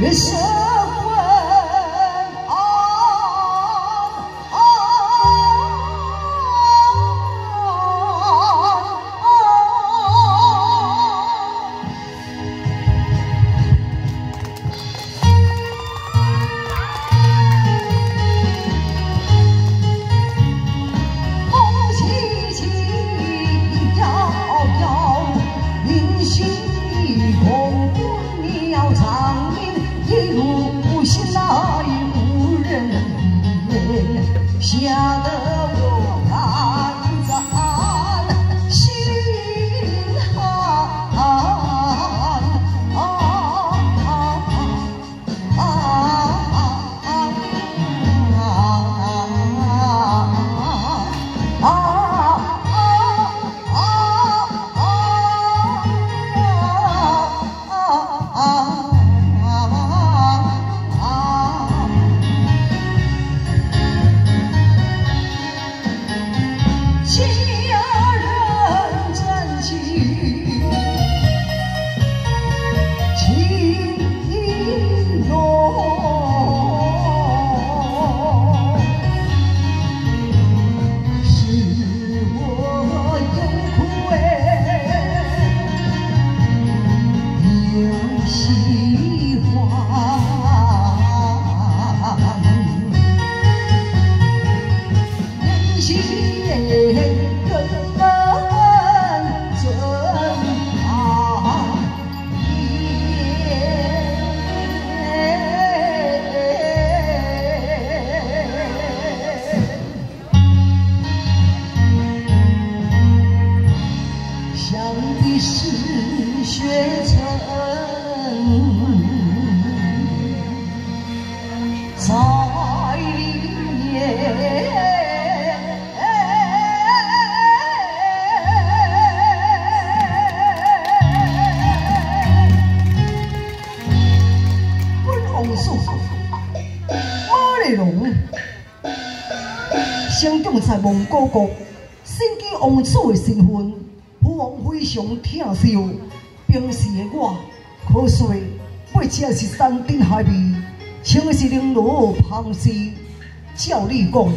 人生。吓得我生长在蒙古国，身居王储的身份，父王非常疼惜。平时的我，可说不只是山珍海味，像是绫罗旁丝。照你讲，我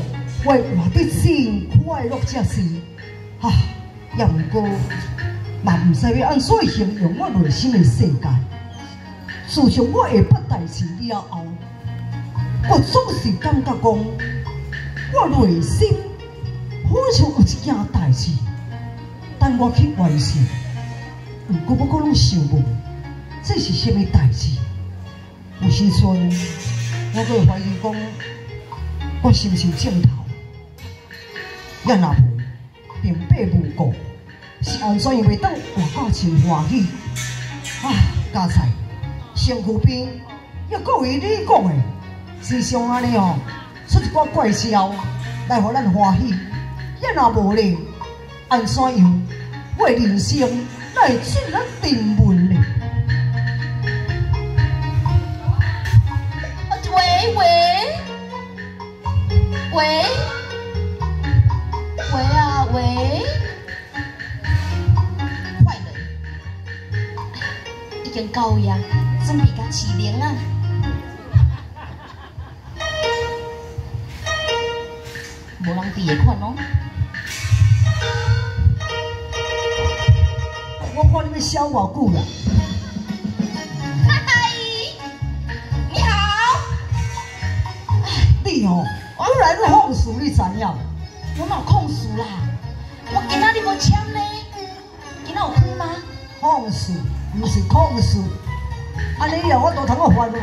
活得真快乐，才是。啊，也毋过，嘛毋知要安怎形容我内心的世界。自从我下捌代志了后，我总是感觉讲。我内心好像有一件代志，等我去完成。不过我可能想无，这是什么代志？有时阵，我会怀疑讲，我是不是镜头？也若无，平白无故，是安怎样袂当活到真欢喜？啊，家在身躯边，也够为你讲的，是像安尼哦。出一挂怪笑来互咱欢喜，也若无咧，安怎样？我人生来怎啊定论咧？喂喂喂喂啊喂！快乐，已经到呀，准备甲起灵啊！无人伫个款哦。我看你们笑偌久啦。嗨，你好。你哦，我来愈放肆，你知影？我哪有控诉啦？我今仔日无签呢，今仔有开吗？控诉，毋是控诉。安尼样我都通个反话。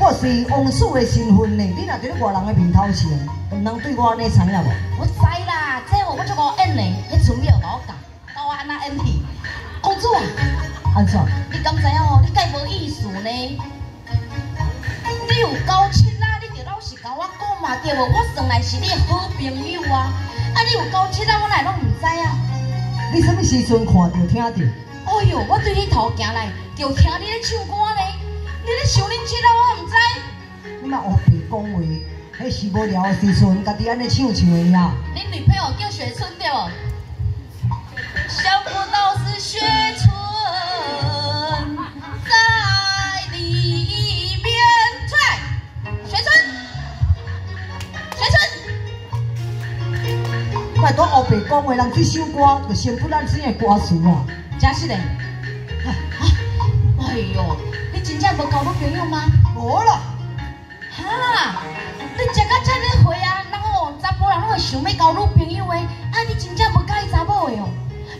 我是王叔的身份呢，你若伫咧外人的面头前，毋通对我安尼采影无？我知啦，这我我就讲演呢，迄阵你又甲我讲，教我安那演戏。公主啊，安怎？你敢知影哦？你介无意思呢？你有交七啦，你着老实甲我讲嘛，对无？我算来是你好朋友啊，啊，你有交七啦，我来拢毋知啊。你什么时阵看到听到？哎呦，我对你头行来，就听你咧唱歌呢。你咧想恁七啦，我毋知。你莫胡白讲话，迄是无聊的时阵，家己安尼唱唱的呀。恁女朋友叫雪春对无？想不到是雪春在里面。出来，雪春，雪春。莫当胡白讲话，人这首歌就先不咱这的歌词啊。真是的。哎呦！真正无交女朋友吗？无啦。哈，你食到这么回啊？然后查甫人拢会想要交女朋友的，啊，你真正无介意查某的哦？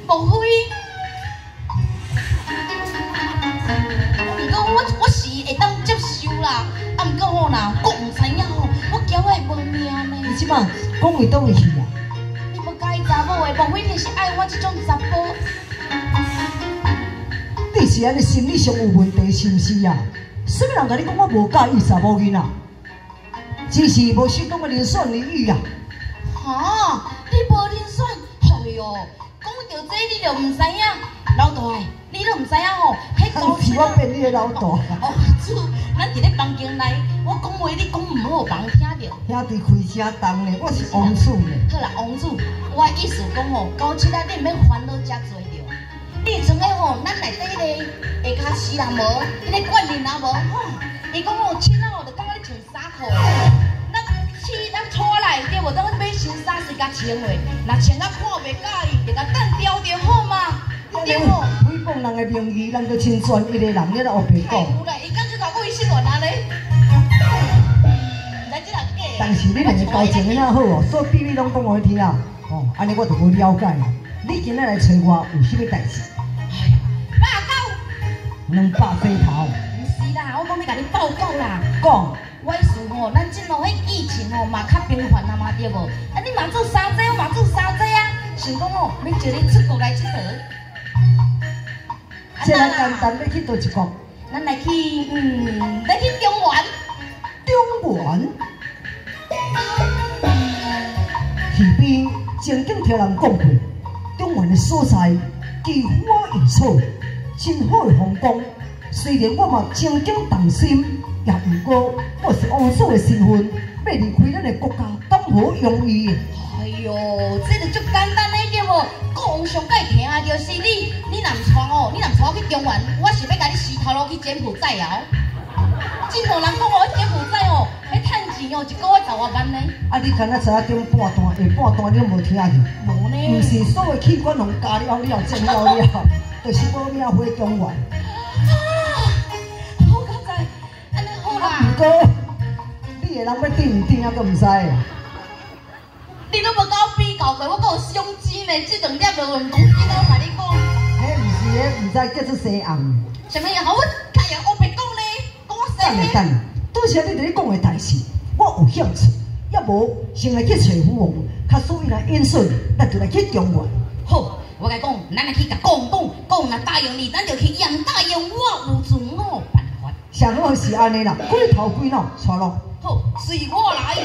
莫非，不过我我是会当接受啦，啊，不过吼啦，我唔知影吼，我惊我会无命呢。你即摆讲为倒位去啊？你无介意查某的，无非你是爱我这种查甫。你是安尼心理上有问题，是毋是啊？什么人甲你讲我无介意查某囡仔？只是无适当的人选而已啊！哈，你无人选？哎哟，讲到这你就毋知影，老大，你都毋知影吼？迄高 是我变你的老大。哦，主，咱伫咧房间内，我讲话你讲毋好，别人听着。兄弟开车重咧，我是王子呢。好啦，王子，我意思讲吼，高起来你免烦恼遮多。你从个吼，咱内底咧下骹死人无，迄个管人也无吼。伊讲吼，穿啊吼，就感觉你穿衫裤。咱起咱拖来对无？等我买新衫是甲穿的，若穿啊看袂介意，就甲单调就好嘛。对无？诽谤人的名誉，咱就清算一个人，你来学白讲。有啦，伊敢去搞微信乱啊咧？来这人假。但是你两个交情遐好哦，所以秘密拢讲我听啊。哦，安尼我就无了解啦。你今日来找我有啥物代志？两百块头，唔是啦，我讲要甲你报告啦。讲，我意思吼，咱即落迄疫情哦嘛较频繁啊嘛对无？啊，你嘛做三节，我嘛做三节啊。想讲哦，要叫你出国来佚佗。这来简单，要去倒一国？咱来去，嗯，来去中原。中原，耳边曾经听人讲过，中原的所在，奇花异草，真好的风光。虽然我嘛曾经担心，也毋过我是王嫂的身份，要离开咱的国家，敢好容易？哎呦，这个足简单的对无？讲上该听啊就是你，你若唔传哦，你若唔传我去中原，我是要甲你死头路去柬埔寨哦。真无人讲我柬埔寨哦，钱哦，一个月十万万呢。啊，你敢若知影中半段下半段你无听去？无呢。毋是所有器官拢加了了，整了了，就是无命回中原。啊，好佳哉，安尼好啦。毋过，你个人要顶毋顶啊，都毋知。你都无甲我比较过，我够相机呢，这两粒就两公斤我甲你讲。迄毋是，迄毋知叫做西红。什么呀？好，我开人乌白讲呢，讲我西等下等，拄则你伫咧讲的代志，我有兴趣，要无先来去找父王，较属于来应顺，咱就来去中原。好，我甲你讲，咱来去甲讲讲，讲若答应你，咱就去杨答应我，有自我办法。上好是安尼啦，鬼头鬼脑，错咯。好，随我来。